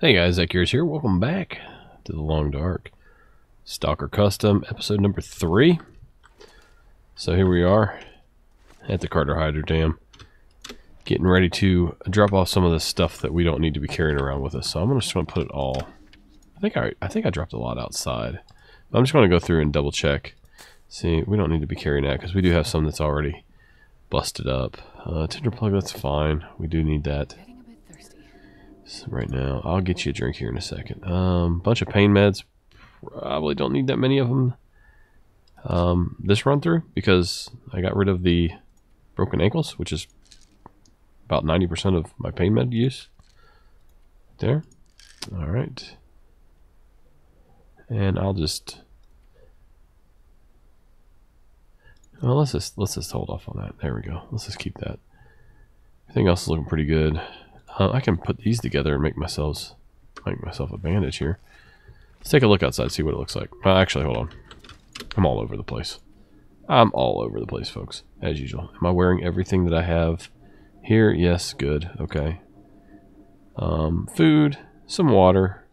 Hey guys, Zach here. Welcome back to the Long Dark. Stalker Custom, episode number three. So here we are at the Carter Hydro Dam, getting ready to drop off some of the stuff that we don't need to be carrying around with us. So I'm just going to put it all. I think I, I think I dropped a lot outside. I'm just going to go through and double check. See, we don't need to be carrying that because we do have some that's already busted up. Uh, tinder plug, that's fine. We do need that. Getting a bit thirsty. So right now, I'll get you a drink here in a second. Um, bunch of pain meds. Probably don't need that many of them. Um, this run through because I got rid of the broken ankles, which is about 90% of my pain med use. There. All right. And I'll just. Well, let's just let's just hold off on that. There we go. Let's just keep that. Everything else is looking pretty good. Uh, I can put these together and make myself make myself a bandage here. Let's take a look outside, see what it looks like. Uh, actually, hold on. I'm all over the place. I'm all over the place, folks, as usual. Am I wearing everything that I have here? Yes, good. Okay. Um, food, some water.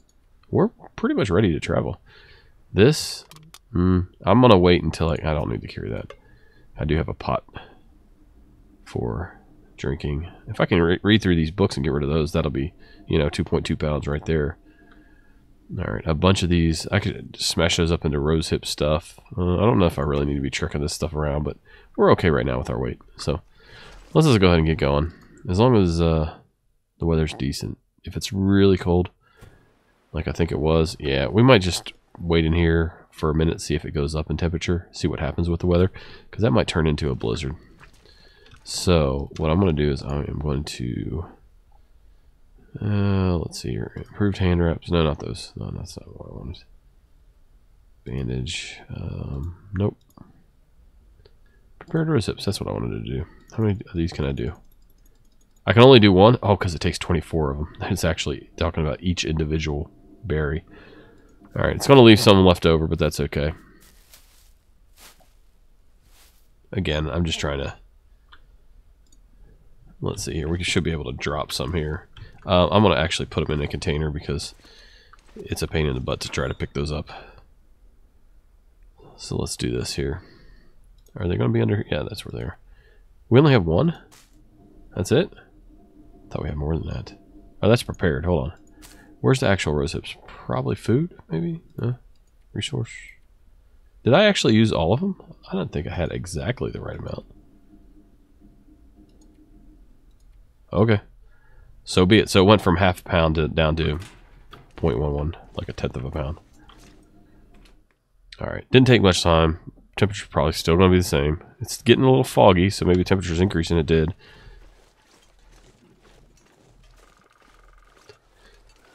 We're pretty much ready to travel. This, mm, I'm gonna wait until I. I don't need to carry that. I do have a pot for drinking. If I can re read through these books and get rid of those, that'll be, you know, 2.2 pounds right there. All right, a bunch of these. I could smash those up into rose hip stuff. Uh, I don't know if I really need to be tricking this stuff around, but we're okay right now with our weight. So let's just go ahead and get going. As long as uh, the weather's decent. If it's really cold, like I think it was, yeah, we might just wait in here for a minute, see if it goes up in temperature, see what happens with the weather, because that might turn into a blizzard. So what I'm going to do is I am going to, uh, let's see here, improved hand wraps. No, not those. No, that's not what I wanted. Bandage. Um, nope. Prepared rose hips. That's what I wanted to do. How many of these can I do? I can only do one. Oh, because it takes 24 of them. It's actually talking about each individual berry. All right, it's going to leave some left over, but that's okay. Again, I'm just trying to let's see here. We should be able to drop some here. Uh, I'm going to actually put them in a container because it's a pain in the butt to try to pick those up. So let's do this here. Are they going to be under? Yeah, that's where they are. We only have one? That's it? thought we had more than that. Oh, that's prepared. Hold on. Where's the actual rose hips? Probably food, maybe? Uh, resource. Did I actually use all of them? I don't think I had exactly the right amount. Okay. So be it. So it went from half a pound to down to 0.11, like a tenth of a pound. Alright, didn't take much time. Temperature probably still going to be the same. It's getting a little foggy, so maybe temperature's increasing. It did.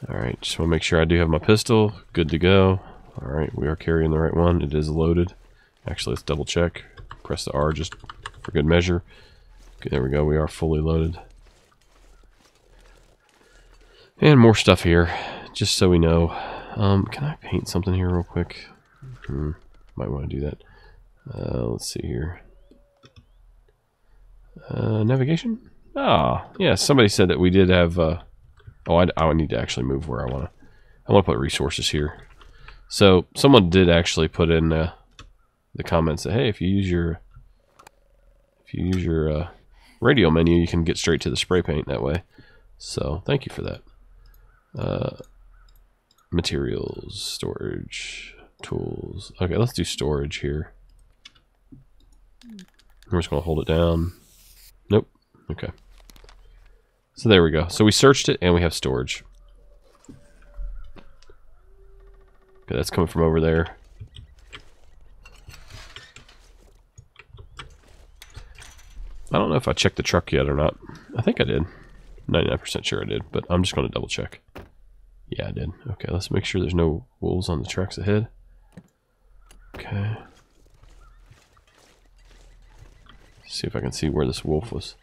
Alright, just want to make sure I do have my pistol. Good to go. Alright, we are carrying the right one. It is loaded. Actually, let's double check. Press the R just for good measure. Okay, there we go. We are fully loaded. And more stuff here, just so we know. Um, can I paint something here real quick? Hmm, might want to do that. Uh, let's see here. Uh, navigation? Ah, yeah, somebody said that we did have... Uh, oh, I, I need to actually move where I want to... I want to put resources here. So, someone did actually put in uh, the comments that, hey, if you use your... If you use your uh, radio menu, you can get straight to the spray paint that way. So, thank you for that. Uh, materials, storage, tools. Okay, let's do storage here. I'm just going to hold it down. Nope. Okay. So there we go. So we searched it and we have storage. Okay, that's coming from over there. I don't know if I checked the truck yet or not. I think I did. 99% sure I did, but I'm just going to double check. Yeah, I did. Okay, let's make sure there's no wolves on the tracks ahead. Okay. See if I can see where this wolf was.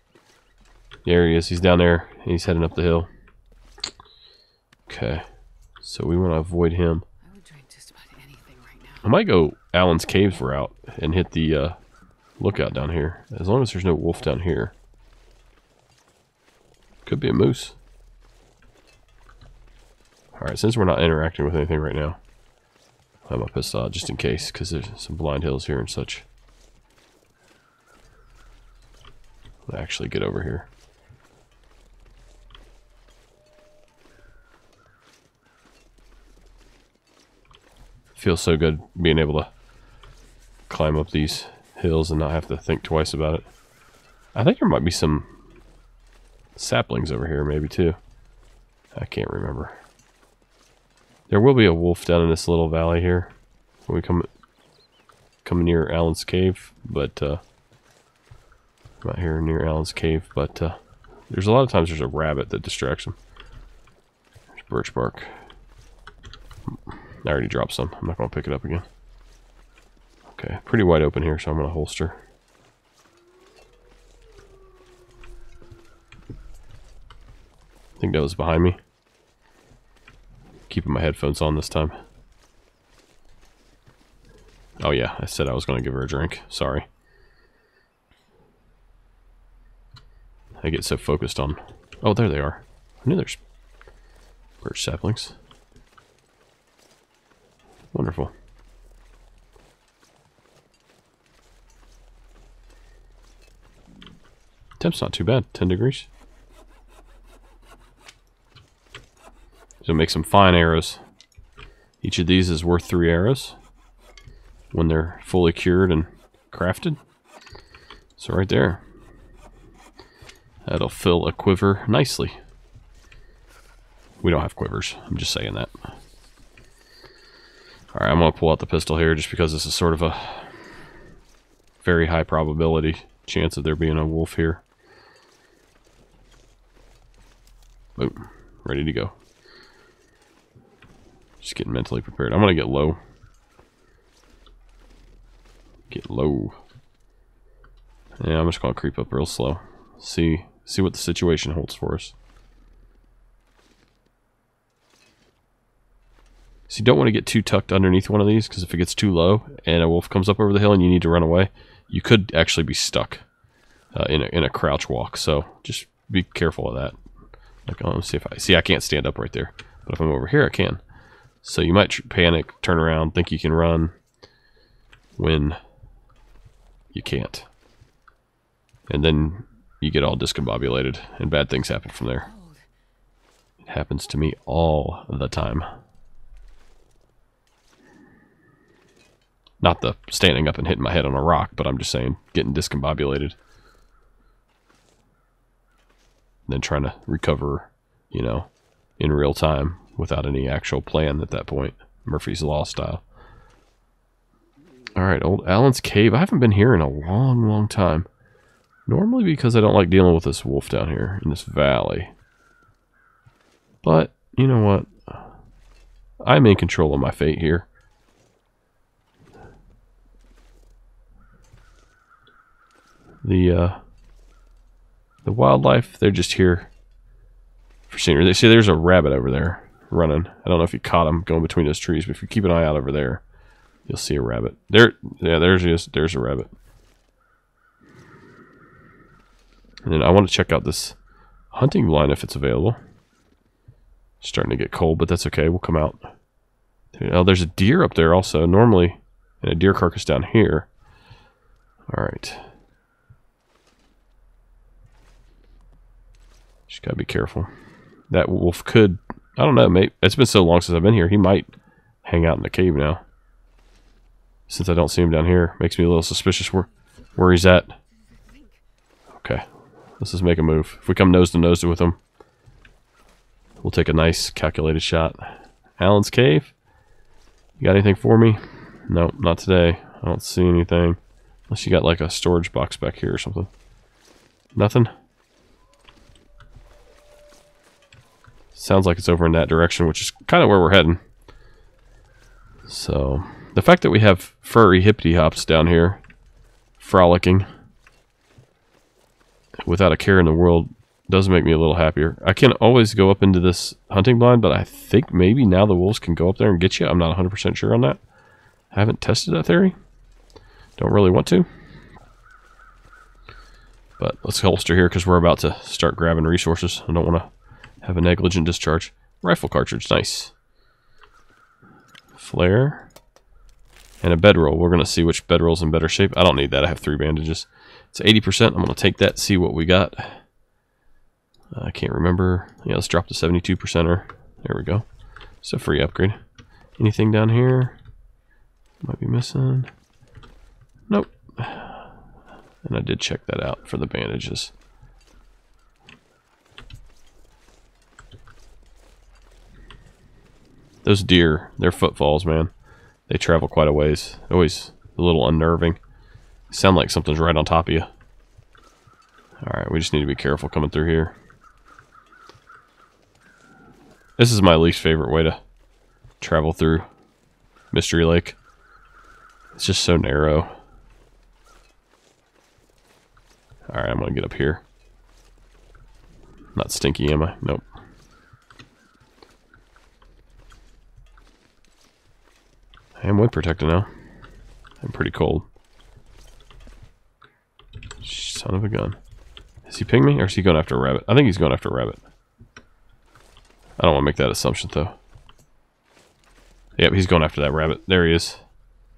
There he is. He's down there. He's heading up the hill. Okay. So we want to avoid him. I would drink just about anything right now. I might go Alan's Caves route and hit the uh, lookout down here. As long as there's no wolf down here. Could be a moose. Alright, since we're not interacting with anything right now, I have my pistol out just in case, because there's some blind hills here and such. I'll actually get over here. Feels so good being able to climb up these hills and not have to think twice about it. I think there might be some saplings over here maybe too. I can't remember. There will be a wolf down in this little valley here when we come come near Alan's cave, but uh, right here near Alan's cave, but uh, there's a lot of times there's a rabbit that distracts them. There's birch bark. I already dropped some. I'm not going to pick it up again. Okay, pretty wide open here, so I'm going to holster. I think that was behind me. Keeping my headphones on this time. Oh yeah, I said I was going to give her a drink. Sorry. I get so focused on... Oh, there they are. I knew there's birch saplings. Wonderful. Temp's not too bad. 10 degrees. So make some fine arrows. Each of these is worth three arrows when they're fully cured and crafted. So right there. That'll fill a quiver nicely. We don't have quivers. I'm just saying that. Alright, I'm going to pull out the pistol here just because this is sort of a very high probability chance of there being a wolf here. Boom. Ready to go. Just getting mentally prepared. I'm going to get low. Get low. Yeah, I'm just going to creep up real slow. See see what the situation holds for us. So you don't want to get too tucked underneath one of these because if it gets too low and a wolf comes up over the hill and you need to run away, you could actually be stuck uh, in, a, in a crouch walk. So just be careful of that. Like, let's see if I see I can't stand up right there, but if I'm over here, I can. So you might panic, turn around, think you can run when you can't. And then you get all discombobulated and bad things happen from there. It happens to me all the time. Not the standing up and hitting my head on a rock, but I'm just saying getting discombobulated. And then trying to recover, you know, in real time without any actual plan at that point. Murphy's Law style. Alright, old Alan's Cave. I haven't been here in a long, long time. Normally because I don't like dealing with this wolf down here in this valley. But, you know what? I'm in control of my fate here. The, uh, the wildlife, they're just here for scenery. They see there's a rabbit over there running. I don't know if you caught him going between those trees, but if you keep an eye out over there, you'll see a rabbit. There, yeah, there's just there's a rabbit. And then I want to check out this hunting line if it's available. It's starting to get cold, but that's okay. We'll come out. Oh, there's a deer up there also, normally, and a deer carcass down here. All right. Just gotta be careful. That wolf could, I don't know, mate. It's been so long since I've been here. He might hang out in the cave now. Since I don't see him down here, makes me a little suspicious where, where he's at. Okay, Let's just make a move. If we come nose to nose with him, we'll take a nice calculated shot. Alan's Cave? You got anything for me? No, not today. I don't see anything. Unless you got like a storage box back here or something. Nothing? Sounds like it's over in that direction, which is kind of where we're heading. So, the fact that we have furry hippity hops down here, frolicking, without a care in the world does make me a little happier. I can always go up into this hunting blind, but I think maybe now the wolves can go up there and get you. I'm not 100% sure on that. I haven't tested that theory. Don't really want to. But let's holster here because we're about to start grabbing resources. I don't want to have a negligent discharge. Rifle cartridge, nice. Flare. And a bedroll. We're going to see which bedroll's in better shape. I don't need that. I have three bandages. It's 80%. I'm going to take that, see what we got. I can't remember. Yeah, let's drop the 72%er. There we go. It's a free upgrade. Anything down here? Might be missing. Nope. And I did check that out for the bandages. Those deer, their footfalls, man. They travel quite a ways. Always a little unnerving. Sound like something's right on top of you. Alright, we just need to be careful coming through here. This is my least favorite way to travel through Mystery Lake. It's just so narrow. Alright, I'm gonna get up here. Not stinky, am I? Nope. Am wind protected now. I'm pretty cold. Son of a gun. Is he ping me or is he going after a rabbit? I think he's going after a rabbit. I don't want to make that assumption though. Yep, he's going after that rabbit. There he is.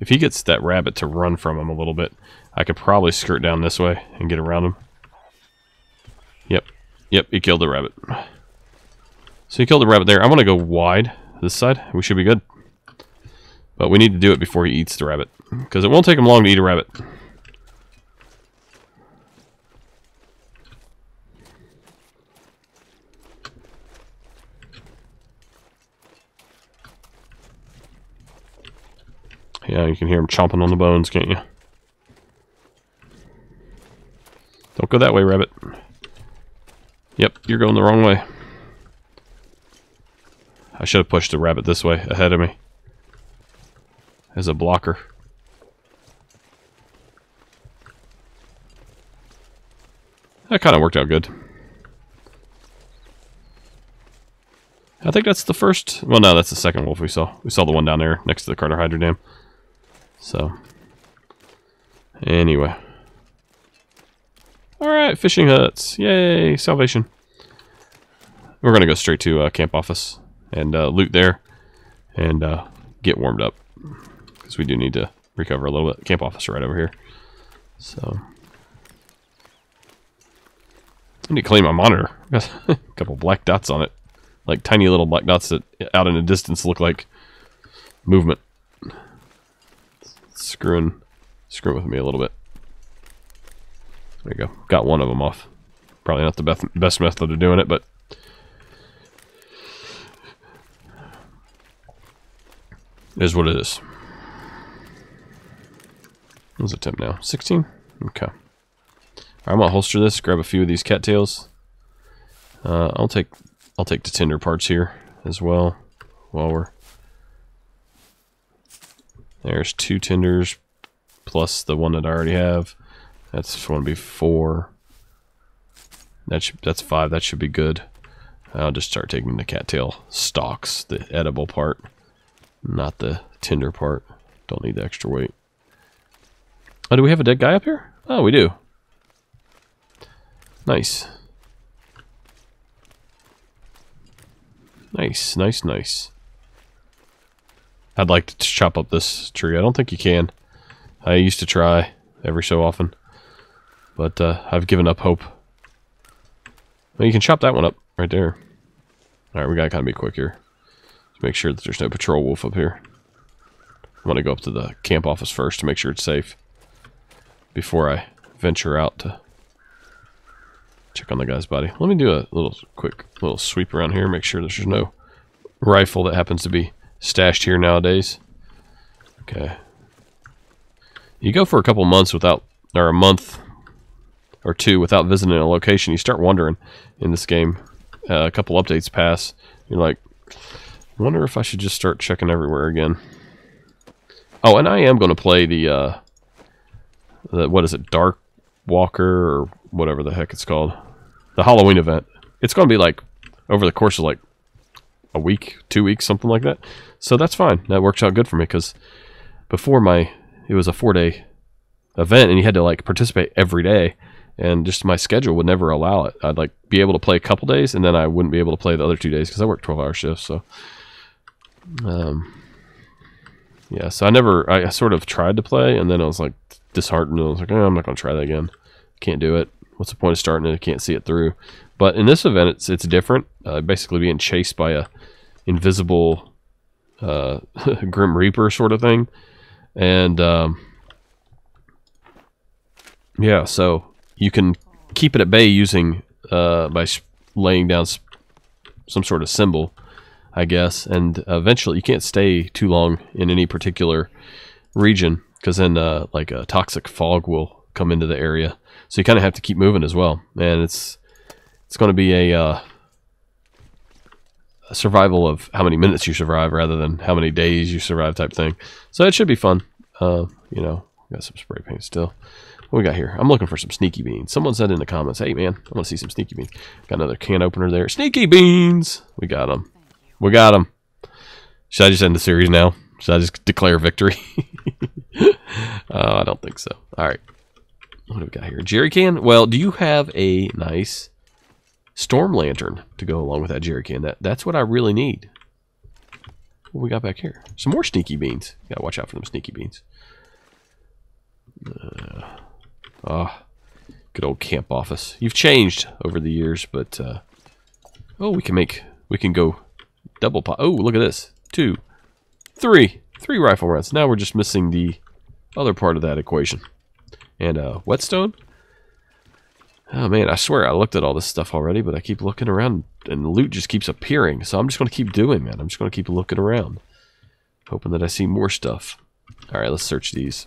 If he gets that rabbit to run from him a little bit, I could probably skirt down this way and get around him. Yep. Yep, he killed the rabbit. So he killed the rabbit there. I want to go wide this side. We should be good. But we need to do it before he eats the rabbit. Because it won't take him long to eat a rabbit. Yeah, you can hear him chomping on the bones, can't you? Don't go that way, rabbit. Yep, you're going the wrong way. I should have pushed the rabbit this way, ahead of me. As a blocker. That kind of worked out good. I think that's the first... Well, no, that's the second wolf we saw. We saw the one down there next to the Carter Hydro Dam. So, anyway. Alright, fishing huts. Yay, salvation. We're going to go straight to uh, camp office and uh, loot there and uh, get warmed up. Because we do need to recover a little bit. Camp office right over here. So, I need to clean my monitor. Got a couple black dots on it. Like tiny little black dots that out in the distance look like movement screwing, screwing with me a little bit. There you go. Got one of them off. Probably not the best best method of doing it, but is what it is. What's the temp now? 16? Okay. Right, I'm gonna holster this, grab a few of these cattails. Uh, I'll take I'll take the tinder parts here as well while we're there's two tenders plus the one that I already have. That's going to be four. That should, that's five. That should be good. I'll just start taking the cattail stalks, the edible part, not the tinder part. Don't need the extra weight. Oh, do we have a dead guy up here? Oh, we do. Nice. Nice, nice, nice. I'd like to chop up this tree. I don't think you can. I used to try every so often. But uh, I've given up hope. Well, you can chop that one up right there. Alright, we gotta kind of be quick here. Let's make sure that there's no patrol wolf up here. I'm gonna go up to the camp office first to make sure it's safe. Before I venture out to check on the guy's body. Let me do a little quick little sweep around here. Make sure there's no rifle that happens to be stashed here nowadays. Okay. You go for a couple months without, or a month or two without visiting a location, you start wondering in this game. Uh, a couple updates pass, you're like, wonder if I should just start checking everywhere again. Oh, and I am going to play the, uh, the, what is it, Dark Walker or whatever the heck it's called. The Halloween event. It's going to be like over the course of like a week, two weeks, something like that. So that's fine. That works out good for me because before my, it was a four day event and you had to like participate every day. and just my schedule would never allow it. I'd like be able to play a couple days, and then I wouldn't be able to play the other two days because I work twelve hour shifts. So, um, yeah. So I never. I sort of tried to play, and then I was like disheartened. I was like, oh, I'm not going to try that again. Can't do it. What's the point of starting it? I can't see it through. But in this event, it's it's different. Uh, basically, being chased by a invisible uh, Grim Reaper sort of thing, and um, yeah, so you can keep it at bay using uh, by laying down some sort of symbol, I guess, and eventually you can't stay too long in any particular region because then uh, like a toxic fog will come into the area. So you kind of have to keep moving as well, and it's it's going to be a, uh, a survival of how many minutes you survive rather than how many days you survive type thing. So it should be fun. Uh, you know, got some spray paint still. What we got here? I'm looking for some sneaky beans. Someone said in the comments, "Hey man, I want to see some sneaky beans." Got another can opener there. Sneaky beans. We got them. We got them. Should I just end the series now? Should I just declare victory? uh, I don't think so. All right. What do we got here? Jerry can. Well, do you have a nice storm lantern to go along with that jerry can? That that's what I really need. What we got back here? Some more sneaky beans. Gotta watch out for them sneaky beans. Ah, good old camp office. You've changed over the years, but uh, oh, we can make we can go double pot. Oh, look at this. Two, three, three rifle rounds. Now we're just missing the other part of that equation. And uh, whetstone. Oh man, I swear I looked at all this stuff already, but I keep looking around and loot just keeps appearing. So I'm just gonna keep doing, man. I'm just gonna keep looking around, hoping that I see more stuff. All right, let's search these.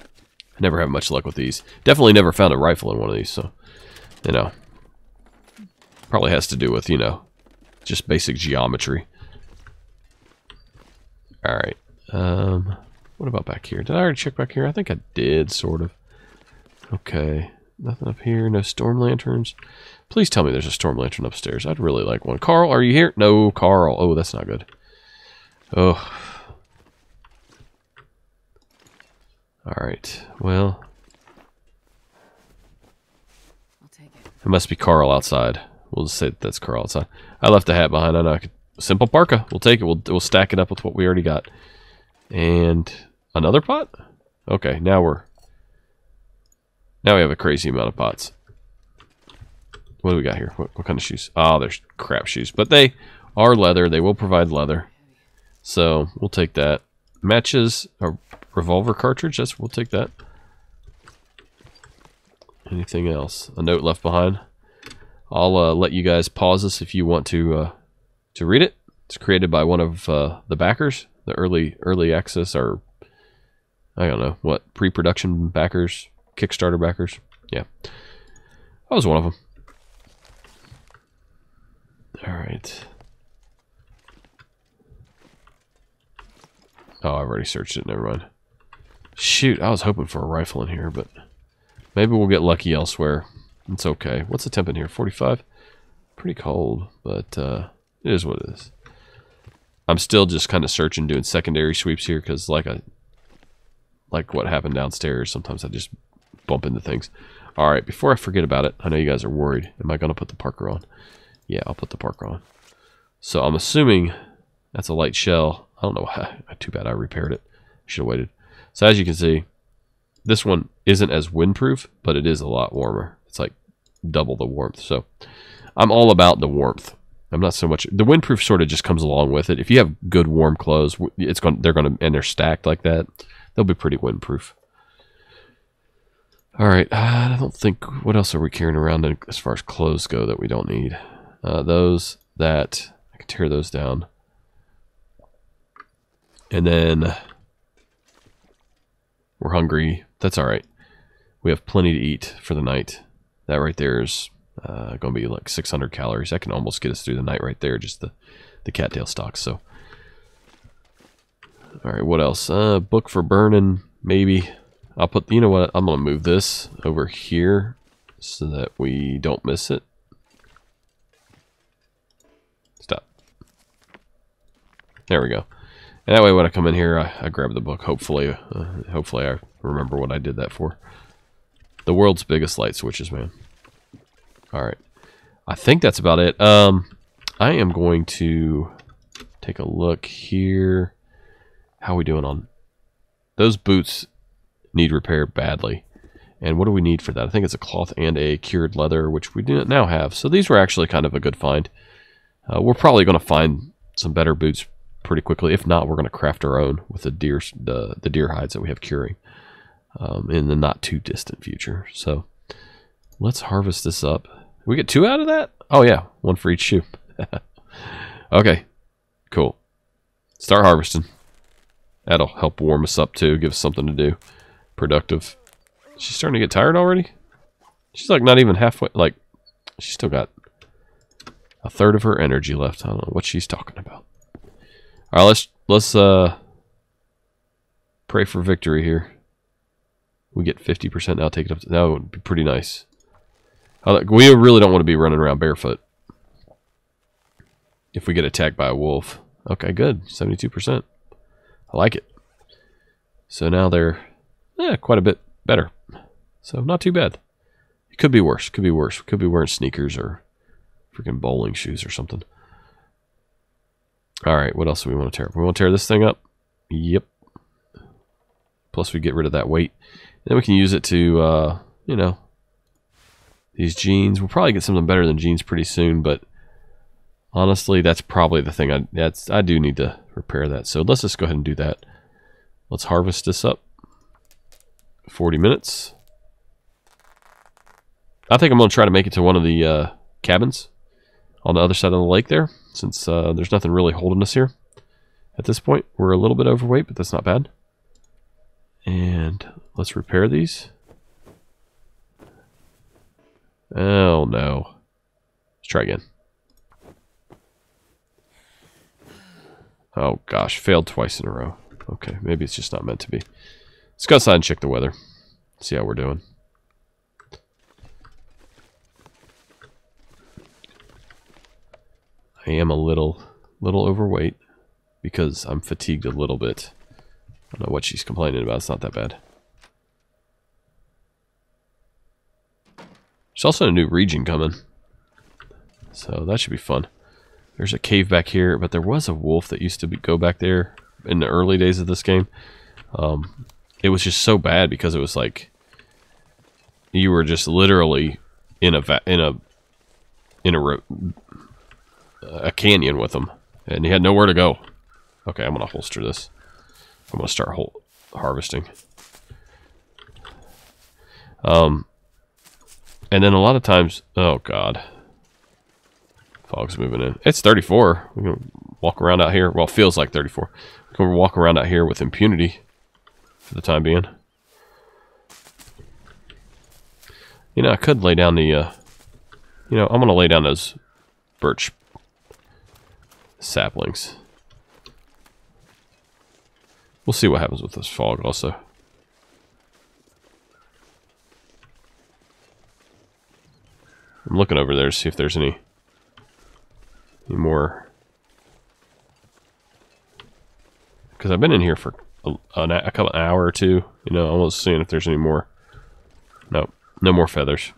I never have much luck with these. Definitely never found a rifle in one of these, so you know. Probably has to do with, you know, just basic geometry. Alright. Um what about back here? Did I already check back here? I think I did, sort of. Okay. Nothing up here. No storm lanterns. Please tell me there's a storm lantern upstairs. I'd really like one. Carl, are you here? No, Carl. Oh, that's not good. Oh, Alright, well, I'll take it. it must be Carl outside. We'll just say that that's Carl outside. I left the hat behind. I know I could. Simple parka. We'll take it. We'll, we'll stack it up with what we already got. And another pot? Okay, now we're. Now we have a crazy amount of pots. What do we got here? What, what kind of shoes? Oh, there's crap shoes. But they are leather. They will provide leather. So we'll take that. Matches a revolver cartridge. That's we'll take that. Anything else? A note left behind. I'll uh, let you guys pause this if you want to uh, to read it. It's created by one of uh, the backers, the early early access or I don't know what pre-production backers, Kickstarter backers. Yeah, I was one of them. All right. Oh, I've already searched it. Never mind. Shoot, I was hoping for a rifle in here, but maybe we'll get lucky elsewhere. It's okay. What's the temp in here? 45? Pretty cold, but uh, it is what it is. I'm still just kind of searching, doing secondary sweeps here, because like I, like what happened downstairs, sometimes I just bump into things. All right, before I forget about it, I know you guys are worried. Am I going to put the parka on? Yeah, I'll put the parka on. So I'm assuming that's a light shell. I don't know why. Too bad I repaired it. Should have waited. So as you can see, this one isn't as windproof, but it is a lot warmer. It's like double the warmth. So I'm all about the warmth. I'm not so much the windproof sort of just comes along with it. If you have good warm clothes, it's going they're going to and they're stacked like that, they'll be pretty windproof. All right, I don't think what else are we carrying around as far as clothes go that we don't need. Uh, those that I can tear those down, and then we're hungry. That's all right. We have plenty to eat for the night. That right there is uh, going to be like 600 calories. That can almost get us through the night right there. Just the the cattail stalks. So, all right. What else? Uh, book for burning. Maybe I'll put. You know what? I'm gonna move this over here so that we don't miss it. Stop. There we go. And that way, when I come in here, I, I grab the book. Hopefully, uh, hopefully I remember what I did that for. The world's biggest light switches, man. All right. I think that's about it. Um, I am going to take a look here. How are we doing on those boots? Need repair badly. And what do we need for that? I think it's a cloth and a cured leather, which we do now have. So these were actually kind of a good find. Uh, we're probably going to find some better boots pretty quickly. If not, we're going to craft our own with the deer the, the deer hides that we have curing um, in the not too distant future. So let's harvest this up. We get two out of that? Oh yeah, one for each shoe. okay, cool. Start harvesting. That'll help warm us up too, give us something to do. Productive. She's starting to get tired already? She's like not even halfway, like, she's still got a third of her energy left. I don't know what she's talking about. All right, let's, let's, uh, pray for victory here. We get 50% now, take it up to, that would be pretty nice. We really don't want to be running around barefoot. If we get attacked by a wolf. Okay, good. 72%. I like it. So now they're yeah, quite a bit better. So not too bad. It could be worse. Could be worse. Could be wearing sneakers or freaking bowling shoes or something. All right, what else do we want to tear? Up? We want to tear this thing up. Yep. Plus we get rid of that weight. Then we can use it to, uh, you know, these jeans. We'll probably get something better than jeans pretty soon, but honestly, that's probably the thing. I that's I do need to repair that. So let's just go ahead and do that. Let's harvest this up. 40 minutes. I think I'm going to try to make it to one of the uh, cabins on the other side of the lake there, since uh, there's nothing really holding us here. At this point, we're a little bit overweight, but that's not bad. And let's repair these. Oh no. Let's try again. Oh gosh, failed twice in a row. Okay, maybe it's just not meant to be. Let's go outside and check the weather. See how we're doing. I am a little little overweight because I'm fatigued a little bit. I don't know what she's complaining about. It's not that bad. There's also a new region coming. So that should be fun. There's a cave back here, but there was a wolf that used to be, go back there in the early days of this game. Um, it was just so bad because it was like you were just literally in a in a in a a canyon with them, and you had nowhere to go. Okay, I'm gonna holster this. I'm gonna start whole harvesting. Um, and then a lot of times, oh god, fog's moving in. It's 34. We can walk around out here. Well, feels like 34. We can walk around out here with impunity for the time being. You know, I could lay down the, uh, you know, I'm going to lay down those birch saplings. We'll see what happens with this fog also. I'm looking over there to see if there's any, any more. Because I've been in here for a, a couple hour or two, you know, almost seeing if there's any more. Nope, no more feathers.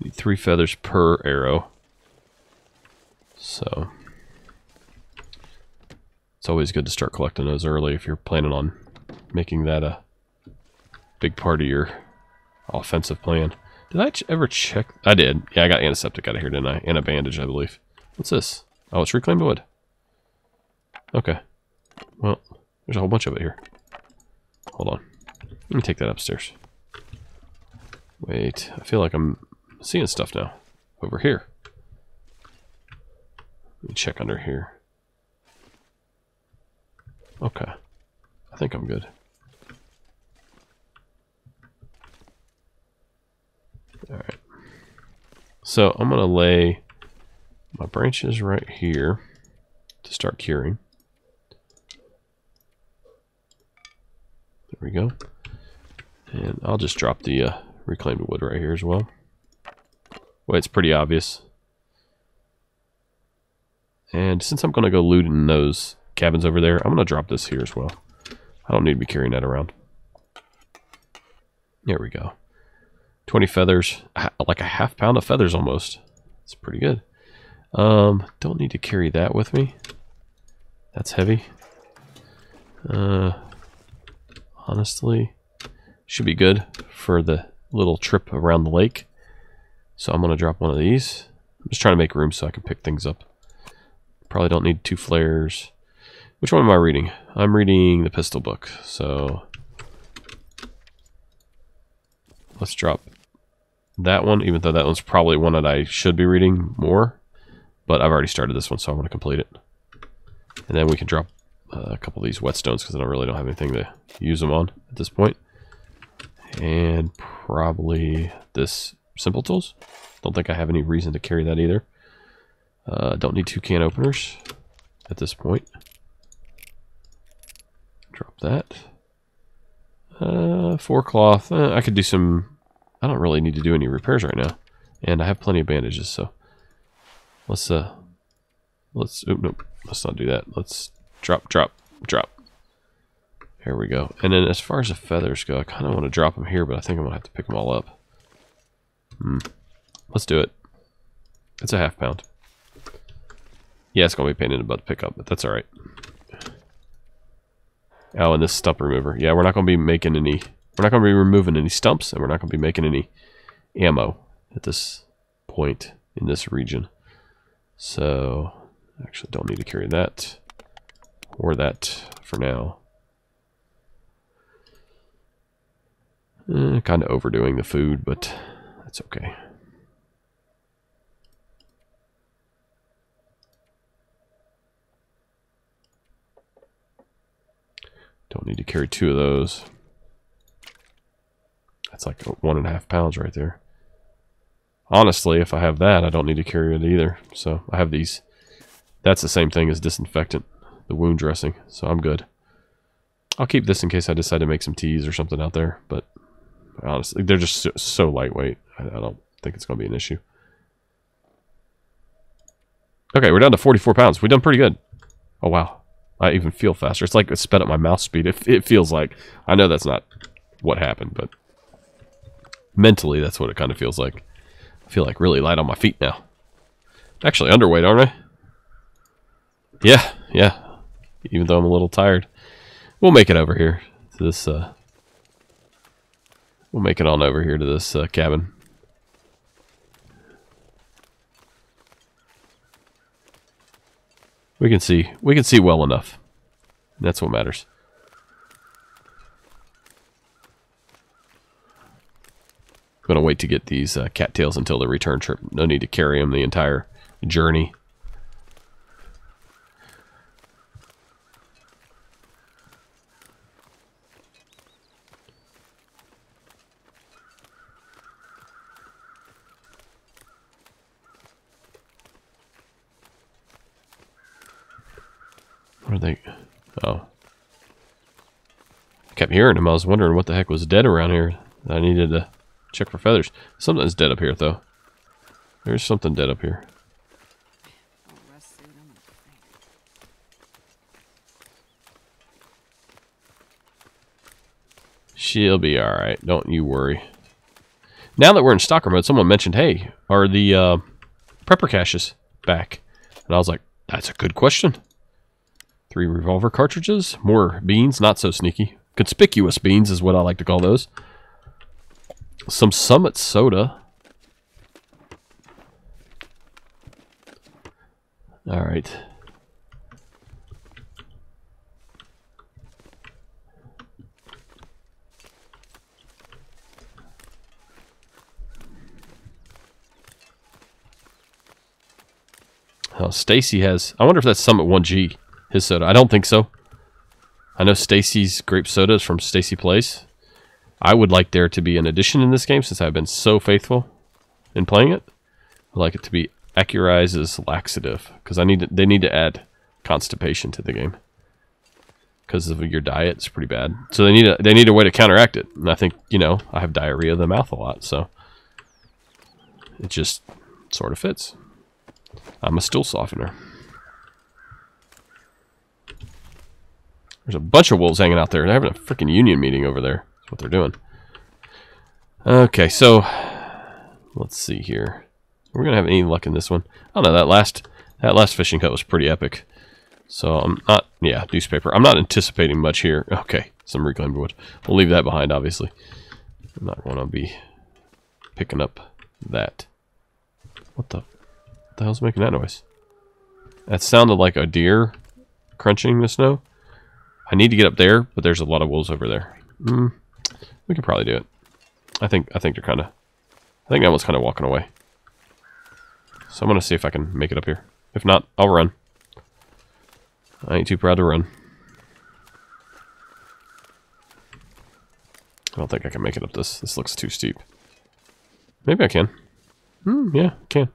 Need three feathers per arrow. So it's always good to start collecting those early if you're planning on making that a big part of your offensive plan. Did I ever check? I did. Yeah, I got antiseptic out of here, didn't I? And a bandage, I believe. What's this? Oh, it's reclaimed wood. Okay. Well, there's a whole bunch of it here. Hold on. Let me take that upstairs. Wait, I feel like I'm seeing stuff now. Over here. Let me check under here. Okay. I think I'm good. Alright. So I'm going to lay my branches right here to start curing. There we go. And I'll just drop the uh, reclaimed wood right here as well. Well, it's pretty obvious. And since I'm going to go loot in those cabins over there, I'm going to drop this here as well. I don't need to be carrying that around. There we go. 20 feathers, like a half pound of feathers almost. It's pretty good. Um, don't need to carry that with me. That's heavy. Uh, honestly, should be good for the little trip around the lake. So I'm going to drop one of these. I'm just trying to make room so I can pick things up. Probably don't need two flares. Which one am I reading? I'm reading the pistol book. So let's drop that one, even though that one's probably one that I should be reading more. But I've already started this one, so I want to complete it. And then we can drop uh, a couple of these whetstones because I don't really don't have anything to use them on at this point. And probably this simple tools. Don't think I have any reason to carry that either. Uh, don't need two can openers at this point. Drop that. Uh, four cloth. Uh, I could do some. I don't really need to do any repairs right now, and I have plenty of bandages. So let's uh, let's. Oh, nope. Let's not do that. Let's drop, drop, drop. Here we go. And then as far as the feathers go, I kind of want to drop them here, but I think I'm gonna have to pick them all up. Hmm. Let's do it. It's a half pound. Yeah, it's gonna be a pain in the butt to pick up, but that's all right. Oh, and this stump remover. Yeah, we're not going to be making any... We're not going to be removing any stumps, and we're not going to be making any ammo at this point in this region. So, actually don't need to carry that. Or that for now. Eh, kind of overdoing the food, but that's okay. Don't need to carry two of those. That's like one and a half pounds right there. Honestly, if I have that, I don't need to carry it either. So I have these. That's the same thing as disinfectant, the wound dressing. So I'm good. I'll keep this in case I decide to make some teas or something out there. But honestly, they're just so, so lightweight. I, I don't think it's going to be an issue. Okay, we're down to 44 pounds. We've done pretty good. Oh, wow. I even feel faster. It's like it sped up my mouse speed. It, it feels like. I know that's not what happened, but mentally, that's what it kind of feels like. I feel like really light on my feet now. Actually, underweight, aren't I? Yeah, yeah. Even though I'm a little tired. We'll make it over here to this, uh... We'll make it on over here to this uh, cabin. We can see. We can see well enough. That's what matters. I'm gonna wait to get these uh, cattails until the return trip. No need to carry them the entire journey. What are they? Oh. I kept hearing him. I was wondering what the heck was dead around here. I needed to check for feathers. Something's dead up here, though. There's something dead up here. She'll be alright. Don't you worry. Now that we're in stalker mode, someone mentioned, hey, are the uh, prepper caches back? And I was like, that's a good question. Three revolver cartridges, more beans, not so sneaky. Conspicuous beans is what I like to call those. Some Summit soda. All right. Oh, Stacy has. I wonder if that's Summit 1G, his soda. I don't think so. I know Stacy's grape soda is from Stacy Place. I would like there to be an addition in this game since I've been so faithful in playing it. I'd like it to be Accurizes laxative because I need to, they need to add constipation to the game because of your diet. It's pretty bad, so they need a they need a way to counteract it. And I think you know I have diarrhea of the mouth a lot, so it just sort of fits. I'm a stool softener. There's a bunch of wolves hanging out there. They're having a freaking union meeting over there. What they're doing. Okay, so let's see here. We're gonna have any luck in this one. Don't know that last that last fishing hut was pretty epic. So I'm not yeah newspaper. I'm not anticipating much here. Okay, some reclaimed wood. We'll leave that behind. Obviously, I'm not to be picking up that. What the, the hell's making that noise? That sounded like a deer crunching the snow. I need to get up there, but there's a lot of wolves over there. Mm, we could probably do it. I think I think they're kind of. I think one's kind of walking away. So I'm gonna see if I can make it up here. If not, I'll run. I ain't too proud to run. I don't think I can make it up this. This looks too steep. Maybe I can. Hmm, yeah, can.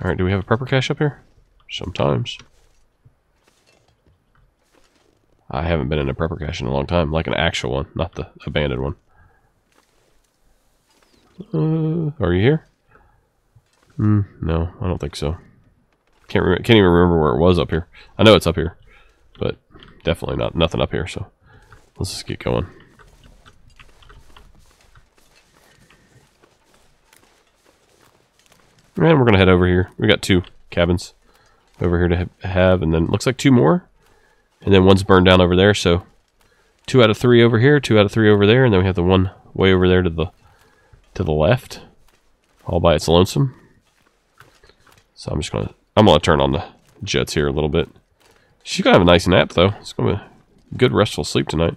Alright, do we have a prepper cache up here? Sometimes. I haven't been in a prepper cache in a long time, like an actual one, not the abandoned one. Uh, are you here? Hmm, no, I don't think so. Can't can't even remember where it was up here. I know it's up here, but definitely not nothing up here. So let's just get going. And we're gonna head over here. We got two cabins over here to ha have, and then looks like two more, and then one's burned down over there. So two out of three over here, two out of three over there, and then we have the one way over there to the to the left, all by its lonesome. So I'm just gonna I'm gonna turn on the jets here a little bit. She's gonna have a nice nap though. It's gonna be a good restful sleep tonight.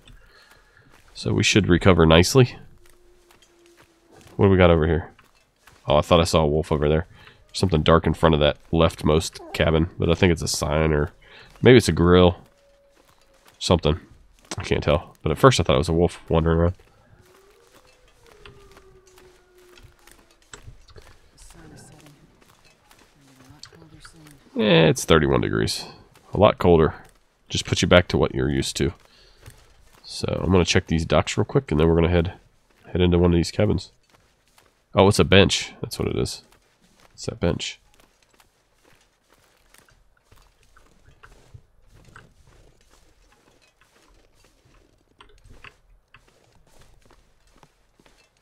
So we should recover nicely. What do we got over here? Oh, I thought I saw a wolf over there. Something dark in front of that leftmost cabin, but I think it's a sign or maybe it's a grill. Something. I can't tell. But at first I thought it was a wolf wandering around. Yeah, it's 31 degrees. A lot colder. Just put you back to what you're used to. So I'm gonna check these docks real quick, and then we're gonna head head into one of these cabins. Oh, it's a bench. That's what it is. It's that bench.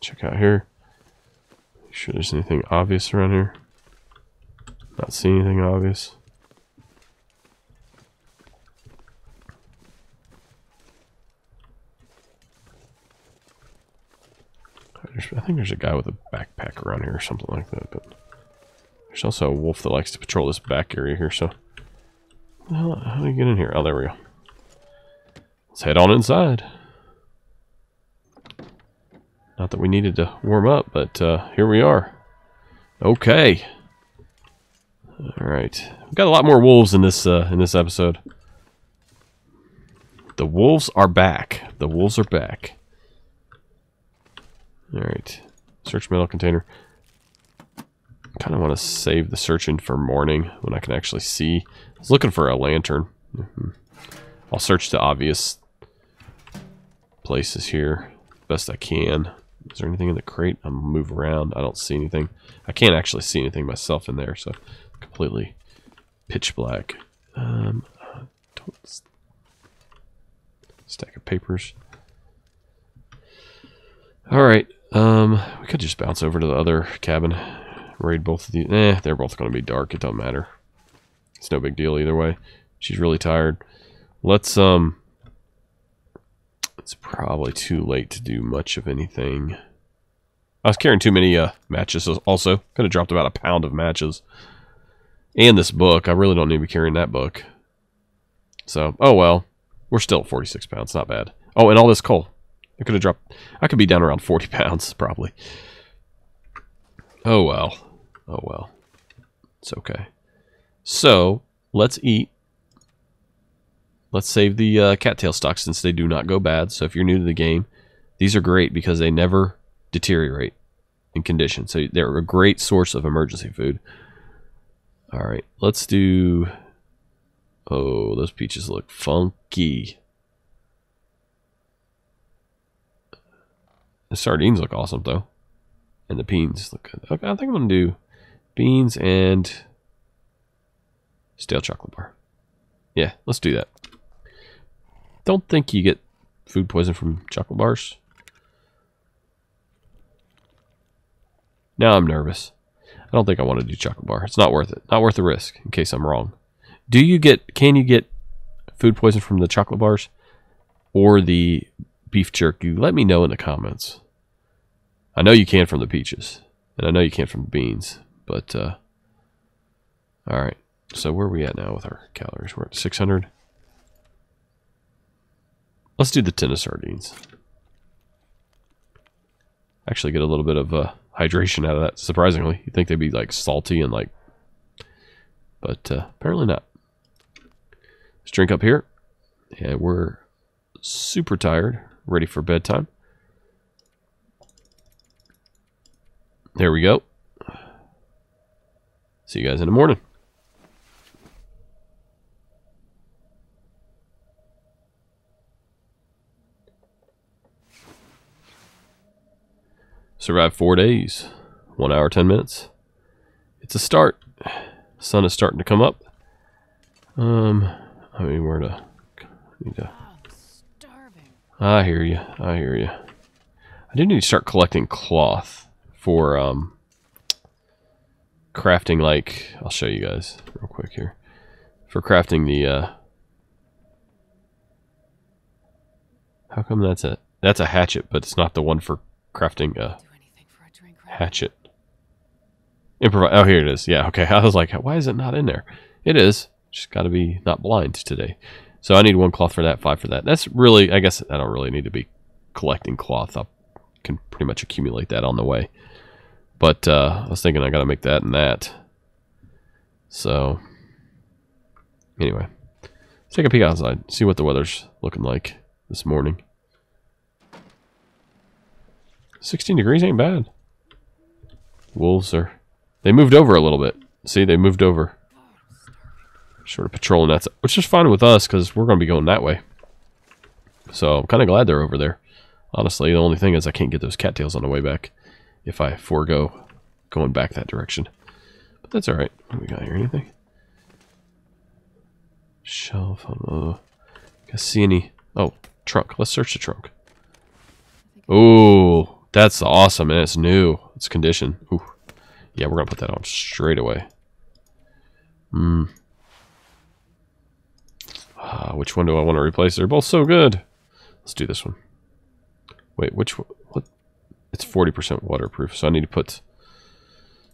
Check out here. Make sure there's anything obvious around here. Not see anything obvious. I think there's a guy with a backpack around here or something like that, but there's also a wolf that likes to patrol this back area here, so well, how do you get in here? Oh, there we go. Let's head on inside. Not that we needed to warm up, but uh, here we are. Okay. All right, we've got a lot more wolves in this uh, in this episode. The wolves are back. The wolves are back. All right, search metal container. Kind of want to save the searching for morning when I can actually see. I was looking for a lantern. Mhm. I'll search the obvious places here best I can. Is there anything in the crate? I'm move around. I don't see anything. I can't actually see anything myself in there, so completely pitch black. Um, stack of papers. All right. Um, we could just bounce over to the other cabin, raid both of these. Eh, they're both going to be dark. It don't matter. It's no big deal either way. She's really tired. Let's um. It's probably too late to do much of anything. I was carrying too many uh, matches. Also, could have dropped about a pound of matches. And this book. I really don't need to be carrying that book. So, oh well. We're still at 46 pounds. Not bad. Oh, and all this coal. I could have dropped. I could be down around 40 pounds, probably. Oh well. Oh well. It's okay. So, let's eat. Let's save the uh, cattail stalks since they do not go bad. So, if you're new to the game, these are great because they never deteriorate in condition. So, they're a great source of emergency food. All right, let's do. Oh, those peaches look funky. The sardines look awesome though, and the beans look good. Okay, I think I'm gonna do beans and stale chocolate bar. Yeah, let's do that. Don't think you get food poison from chocolate bars. Now I'm nervous. I don't think I want to do chocolate bar. It's not worth it. Not worth the risk in case I'm wrong. Do you get can you get food poison from the chocolate bars or the beef jerky? Let me know in the comments. I know you can from the peaches. And I know you can from the beans, but uh all right. So where are we at now with our calories? We're at 600. Let's do the tin of sardines. Actually get a little bit of uh, hydration out of that, surprisingly. You'd think they'd be like salty and like... But uh, apparently not. Let's drink up here. And we're super tired, ready for bedtime. There we go. See you guys in the morning. Survived four days, one hour, ten minutes. It's a start. Sun is starting to come up. Um, I mean, where to? Need to. I hear you. I hear you. I do need to start collecting cloth for um crafting. Like, I'll show you guys real quick here for crafting the. uh How come that's a that's a hatchet, but it's not the one for crafting uh hatchet. Improvise. Oh, here it is. Yeah. Okay. I was like, why is it not in there? It is. Just got to be not blind today. So I need one cloth for that, five for that. That's really. I guess I don't really need to be collecting cloth. I can pretty much accumulate that on the way. But uh, I was thinking I got to make that and that. So anyway, let's take a peek outside. See what the weather's looking like this morning. 16 degrees ain't bad. Wolves are. They moved over a little bit. See, they moved over. Sort of patrolling that, side, which is fine with us because we're going to be going that way. So I'm kind of glad they're over there. Honestly, the only thing is I can't get those cattails on the way back if I forego going back that direction. But that's all right. We got here? Anything? Shelf. Don't know. I see any? Oh, trunk. Let's search the trunk. Oh, that's awesome, and it's new. It's condition. Ooh. Yeah, we're gonna put that on straight away. Hmm. Uh, which one do I want to replace? They're both so good. Let's do this one. Wait, which one? What? It's 40% waterproof, so I need to put...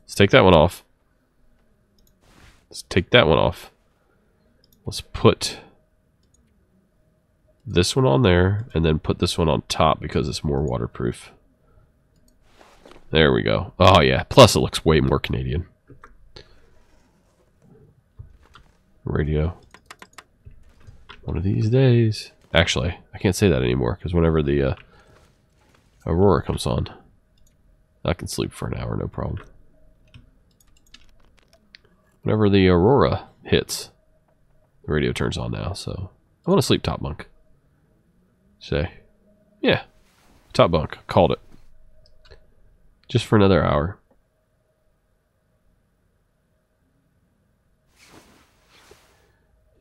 Let's take that one off. Let's take that one off. Let's put this one on there, and then put this one on top because it's more waterproof. There we go. Oh, yeah. Plus, it looks way more Canadian. Radio. One of these days. Actually, I can't say that anymore because whenever the uh, Aurora comes on, I can sleep for an hour, no problem. Whenever the Aurora hits, the radio turns on now, so I want to sleep top bunk. Say, yeah, top bunk. Called it. Just for another hour.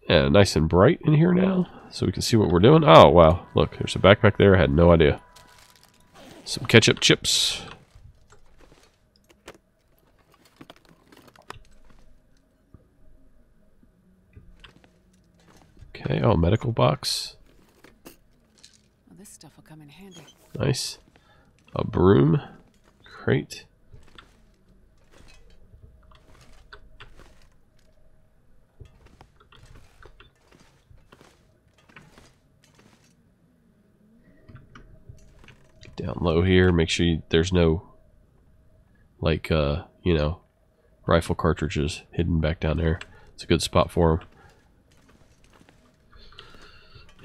Yeah, nice and bright in here now, so we can see what we're doing. Oh, wow. Look, there's a backpack there. I had no idea. Some ketchup chips. Okay, oh, medical box. Well, this stuff will come in handy. Nice. A broom. Crate. Down low here. Make sure you, there's no, like, uh, you know, rifle cartridges hidden back down there. It's a good spot for them.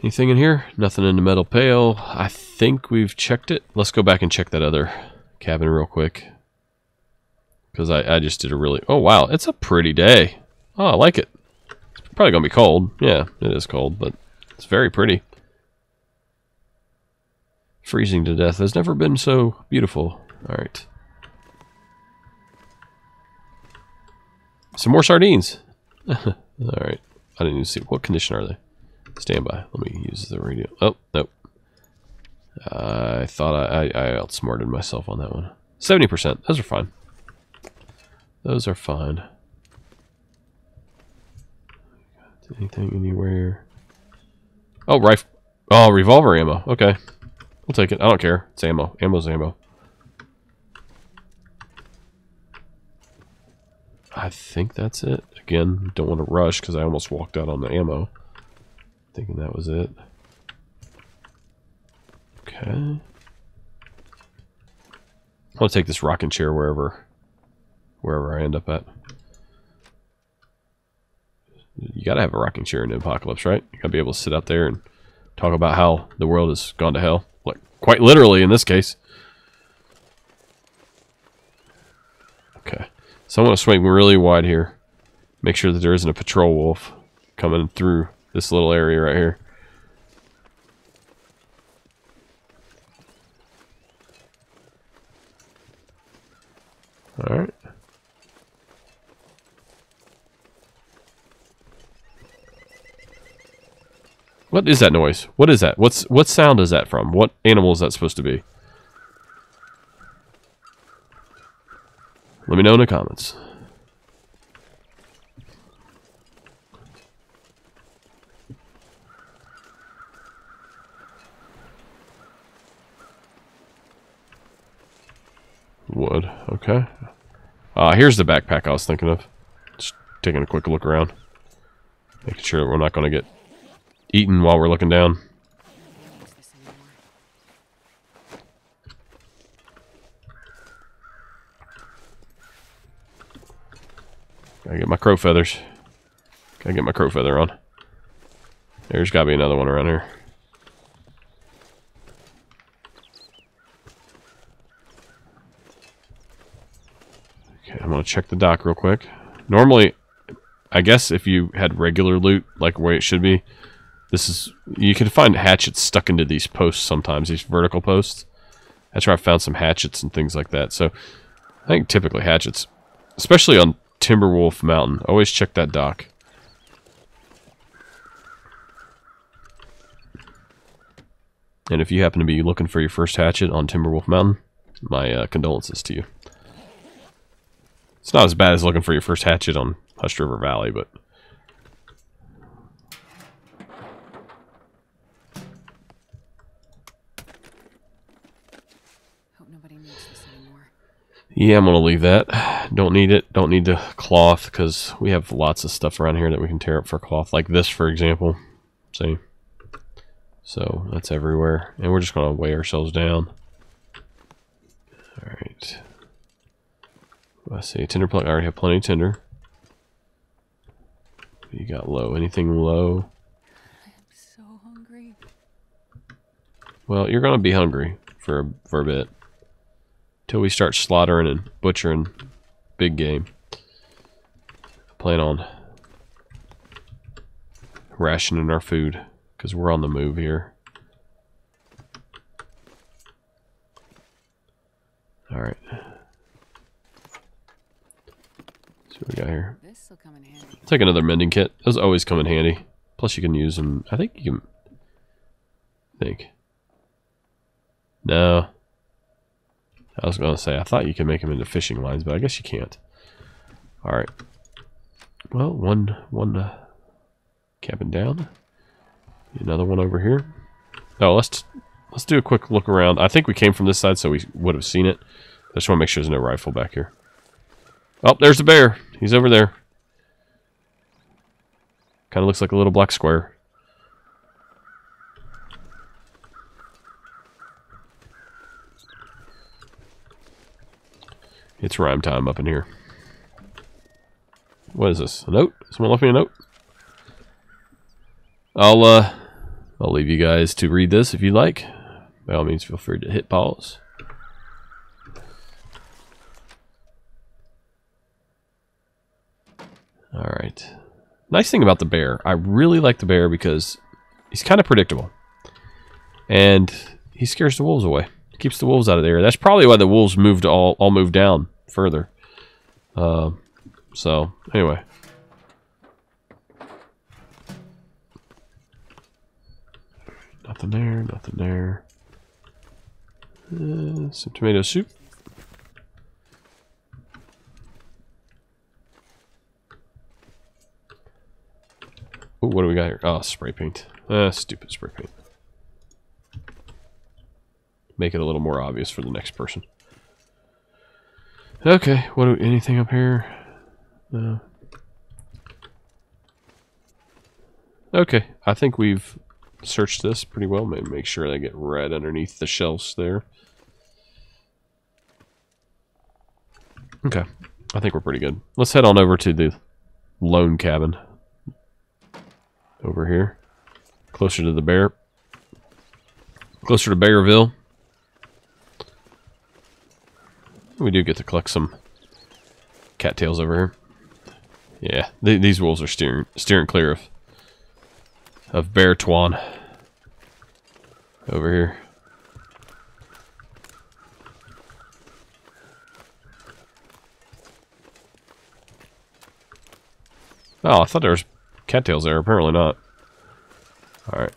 Anything in here? Nothing in the metal pail. I think we've checked it. Let's go back and check that other cabin real quick. Because I, I just did a really... Oh, wow. It's a pretty day. Oh, I like it. It's probably going to be cold. Yeah, it is cold, but it's very pretty. Freezing to death has never been so beautiful. All right. Some more sardines. All right. I didn't even see. What condition are they? Stand by. Let me use the radio. Oh, nope. Uh, I thought I, I, I outsmarted myself on that one. 70%. Those are fine. Those are fine. Anything anywhere? Oh, rifle. Oh, revolver ammo. Okay. We'll take it. I don't care. It's ammo. Ammo's ammo. I think that's it. Again, don't want to rush because I almost walked out on the ammo. Thinking that was it. Okay. I want to take this rocking chair wherever wherever I end up at. You gotta have a rocking chair in the apocalypse, right? You gotta be able to sit out there and talk about how the world has gone to hell. Like quite literally in this case. Okay. So I'm gonna swing really wide here. Make sure that there isn't a patrol wolf coming through this little area right here. Alright. What is that noise? What is that? What's what sound is that from? What animal is that supposed to be? Let me know in the comments. Wood. Okay. Uh, here's the backpack I was thinking of. Just taking a quick look around. Making sure we're not going to get eaten while we're looking down. Gotta get my crow feathers. Gotta get my crow feather on. There's gotta be another one around here. I'm gonna check the dock real quick. Normally, I guess if you had regular loot, like where it should be, this is you can find hatchets stuck into these posts sometimes, these vertical posts. That's where I found some hatchets and things like that. So I think typically hatchets, especially on Timberwolf Mountain, always check that dock. And if you happen to be looking for your first hatchet on Timberwolf Mountain, my uh, condolences to you. It's not as bad as looking for your first hatchet on Hushed River Valley, but Hope nobody needs this anymore. Yeah, I'm gonna leave that. Don't need it. Don't need the cloth because we have lots of stuff around here that we can tear up for cloth, like this, for example. See, so that's everywhere, and we're just gonna weigh ourselves down. All right. Let's see. Tinder plug. I already have plenty of tinder. You got low. Anything low? I'm so hungry. Well, you're gonna be hungry for a, for a bit till we start slaughtering and butchering big game. Plan on rationing our food because we're on the move here. All right. What we got here. This will come in handy. Take another mending kit. Those always come in handy. Plus, you can use them. I think you can. I think. No. I was going to say, I thought you could make them into fishing lines, but I guess you can't. All right. Well, one one uh, cabin down. Another one over here. Oh, let's let's do a quick look around. I think we came from this side, so we would have seen it. I just want to make sure there's no rifle back here. Oh, there's the bear. He's over there. Kind of looks like a little black square. It's rhyme time up in here. What is this? A note? Someone left me a note? I'll uh I'll leave you guys to read this if you like. By all means feel free to hit pause. Alright. Nice thing about the bear, I really like the bear because he's kind of predictable. And he scares the wolves away. Keeps the wolves out of there. That's probably why the wolves moved all all moved down further. Uh, so anyway. Nothing there, nothing there. Uh, some tomato soup. What do we got here? Oh, spray paint. Ah, stupid spray paint. Make it a little more obvious for the next person. Okay, what do, anything up here? No. Okay, I think we've searched this pretty well. Maybe make sure they get right underneath the shelves there. Okay, I think we're pretty good. Let's head on over to the lone cabin. Over here. Closer to the bear. Closer to Bearville. We do get to collect some cattails over here. Yeah, th these wolves are steering steering clear of of Bear Twan over here. Oh, I thought there was cattails there. Apparently not. Alright.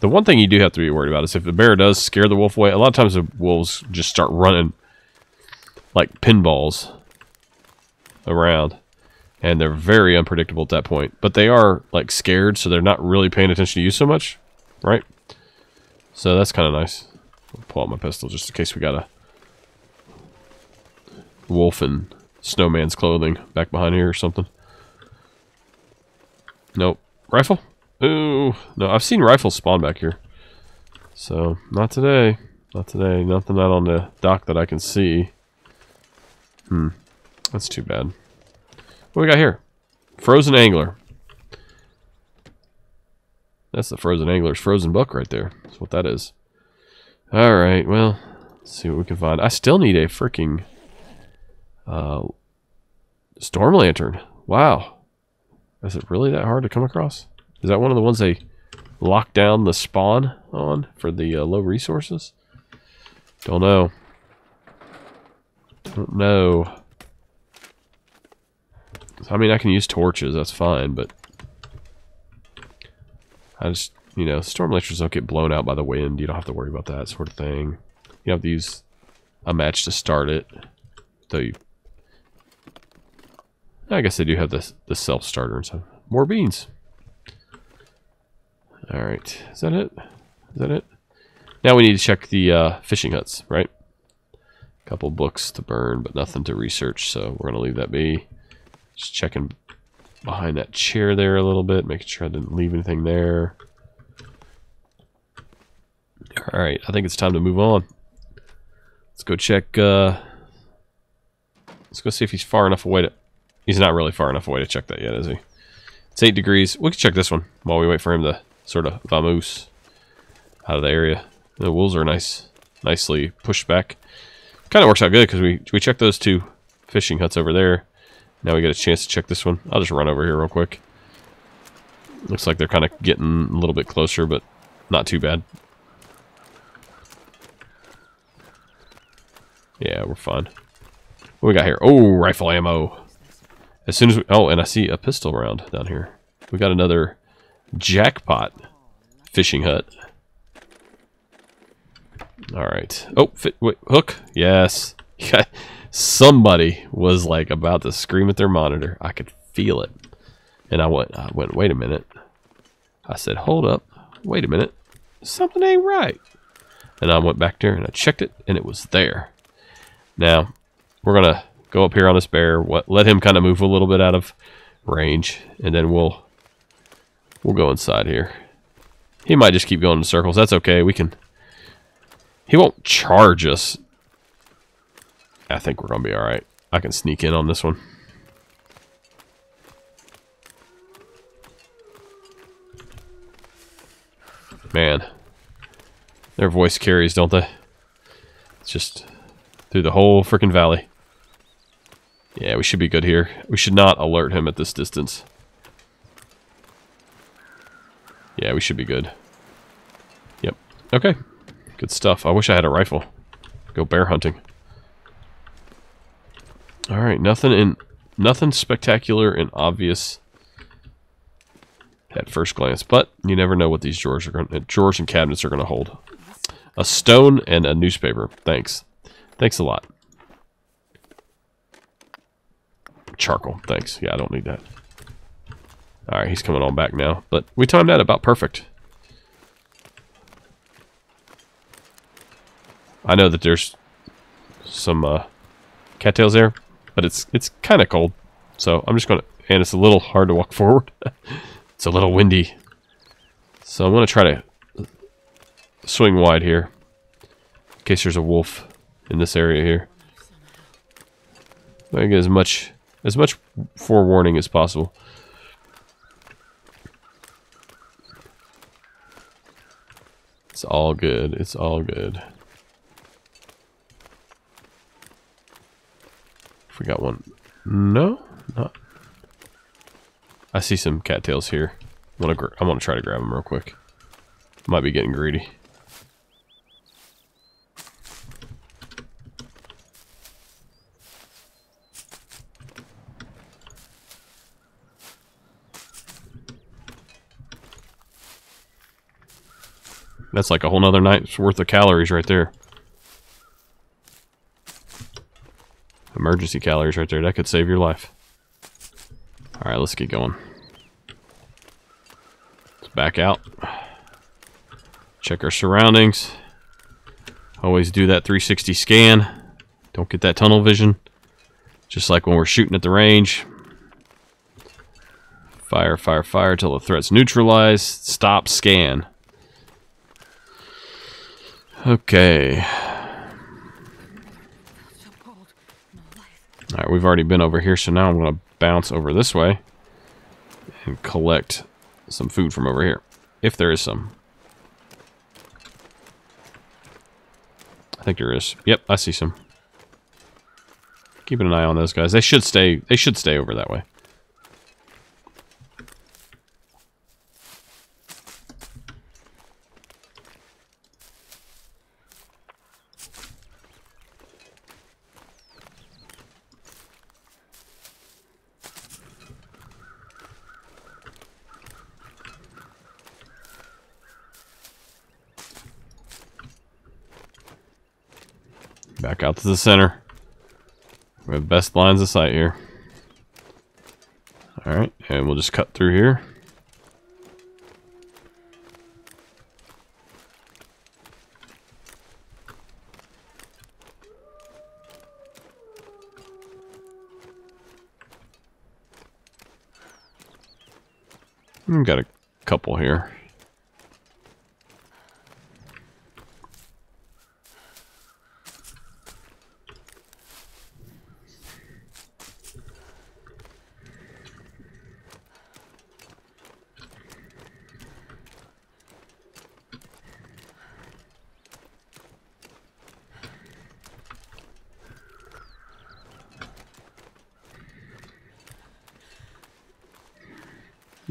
The one thing you do have to be worried about is if the bear does scare the wolf away, a lot of times the wolves just start running like pinballs around. And they're very unpredictable at that point. But they are like scared, so they're not really paying attention to you so much. Right? So that's kind of nice. I'll pull out my pistol just in case we got a wolf in snowman's clothing back behind here or something. Nope. Rifle? Ooh. No, I've seen rifles spawn back here. So, not today. Not today. Nothing out on the dock that I can see. Hmm. That's too bad. What we got here? Frozen Angler. That's the Frozen Angler's frozen book right there. That's what that is. Alright, well, let's see what we can find. I still need a freaking uh, Storm Lantern. Wow. Is it really that hard to come across? Is that one of the ones they lock down the spawn on for the uh, low resources? Don't know. Don't know. I mean, I can use torches. That's fine, but I just, you know, storm lanterns don't get blown out by the wind. You don't have to worry about that sort of thing. You have to use a match to start it. Though you... I guess they do have the, the self-starter and stuff. More beans. Alright. Is that it? Is that it? Now we need to check the uh, fishing huts, right? A couple books to burn, but nothing to research, so we're going to leave that be. Just checking behind that chair there a little bit, making sure I didn't leave anything there. Alright, I think it's time to move on. Let's go check, uh... Let's go see if he's far enough away to... He's not really far enough away to check that yet, is he? It's 8 degrees. We can check this one while we wait for him to sort of vamoose out of the area. The wolves are nice, nicely pushed back. Kind of works out good because we, we checked those two fishing huts over there. Now we get a chance to check this one. I'll just run over here real quick. Looks like they're kind of getting a little bit closer, but not too bad. Yeah, we're fine. What we got here? Oh, rifle ammo. As soon as we... Oh, and I see a pistol round down here. We got another jackpot fishing hut. All right. Oh, fit, wait, hook. Yes. Somebody was like about to scream at their monitor. I could feel it. And I went, I went, wait a minute. I said, hold up. Wait a minute. Something ain't right. And I went back there and I checked it and it was there. Now, we're going to go up here on this bear, what, let him kind of move a little bit out of range, and then we'll we'll go inside here. He might just keep going in circles. That's okay. We can... He won't charge us I think we're going to be alright. I can sneak in on this one. Man. Their voice carries, don't they? It's just through the whole freaking valley. Yeah, we should be good here. We should not alert him at this distance. Yeah, we should be good. Yep. Okay. Good stuff. I wish I had a rifle. Go bear hunting. All right, nothing in nothing spectacular and obvious at first glance, but you never know what these drawers are going uh, drawers and cabinets are going to hold. A stone and a newspaper. Thanks. Thanks a lot. Charcoal. Thanks. Yeah, I don't need that. Alright, he's coming on back now. But we timed that about perfect. I know that there's some uh, cattails there, but it's it's kind of cold. So I'm just going to... And it's a little hard to walk forward. it's a little windy. So I'm going to try to swing wide here. In case there's a wolf in this area here. I get as much as much forewarning as possible. It's all good. It's all good. If we got one. No, not. I see some cattails here. Gonna, I'm gonna try to grab them real quick. Might be getting greedy. That's like a whole nother night's worth of calories right there. Emergency calories right there. That could save your life. Alright, let's get going. Let's back out. Check our surroundings. Always do that 360 scan. Don't get that tunnel vision. Just like when we're shooting at the range. Fire, fire, fire till the threat's neutralized. Stop, scan. Okay. Alright, we've already been over here, so now I'm going to bounce over this way and collect some food from over here. If there is some. I think there is. Yep, I see some. Keeping an eye on those guys. They should stay they should stay over that way. Back out to the center. We have best lines of sight here. Alright, and we'll just cut through here. Hmm, Got a couple here.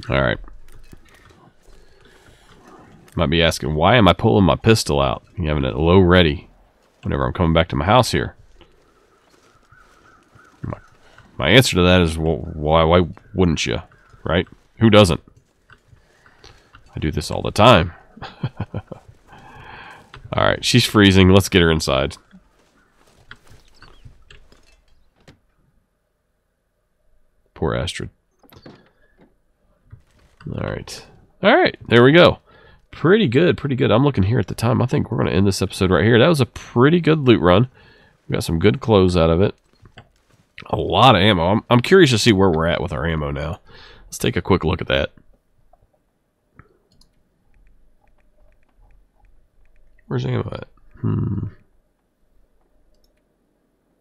Alright. Might asking, why am I pulling my pistol out? You having it low ready whenever I'm coming back to my house here. My, my answer to that is, well, why, why wouldn't you? Right? Who doesn't? I do this all the time. Alright, she's freezing. Let's get her inside. Poor Astrid. All right. All right. There we go. Pretty good. Pretty good. I'm looking here at the time. I think we're going to end this episode right here. That was a pretty good loot run. We got some good clothes out of it. A lot of ammo. I'm, I'm curious to see where we're at with our ammo now. Let's take a quick look at that. Where's ammo at? Hmm.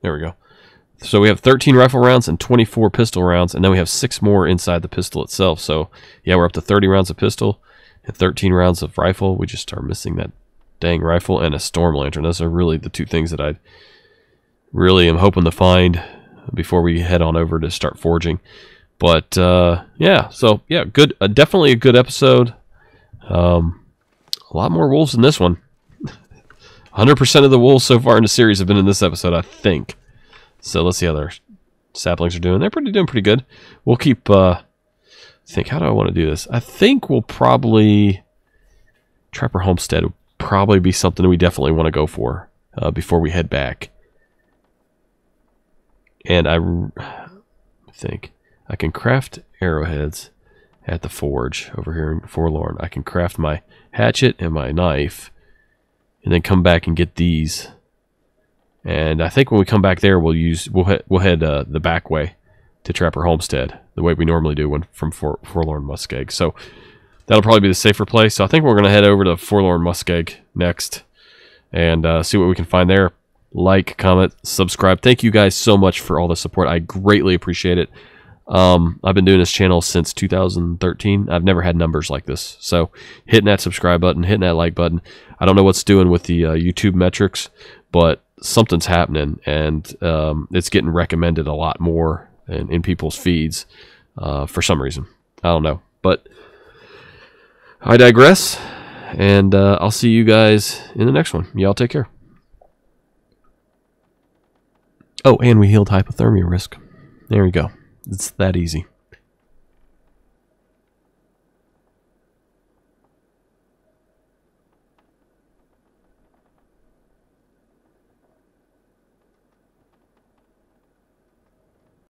There we go. So we have 13 rifle rounds and 24 pistol rounds, and then we have six more inside the pistol itself. So yeah, we're up to 30 rounds of pistol and 13 rounds of rifle. We just are missing that dang rifle and a storm lantern. Those are really the two things that I really am hoping to find before we head on over to start forging. But uh, yeah, so yeah, good. Uh, definitely a good episode. Um, a lot more wolves in this one. 100% of the wolves so far in the series have been in this episode, I think. So let's see how their saplings are doing. They're pretty doing pretty good. We'll keep. Uh, think how do I want to do this? I think we'll probably Trapper Homestead would probably be something we definitely want to go for uh, before we head back. And I think I can craft arrowheads, at the forge over here in Forlorn. I can craft my hatchet and my knife, and then come back and get these. And I think when we come back there, we'll use we'll head we'll head uh, the back way to Trapper Homestead, the way we normally do when from For, Forlorn Muskeg. So that'll probably be the safer place. So I think we're gonna head over to Forlorn Muskeg next and uh, see what we can find there. Like, comment, subscribe. Thank you guys so much for all the support. I greatly appreciate it. Um, I've been doing this channel since 2013. I've never had numbers like this. So hitting that subscribe button, hitting that like button. I don't know what's doing with the uh, YouTube metrics, but something's happening, and um, it's getting recommended a lot more in, in people's feeds uh, for some reason. I don't know, but I digress, and uh, I'll see you guys in the next one. Y'all take care. Oh, and we healed hypothermia risk. There we go. It's that easy.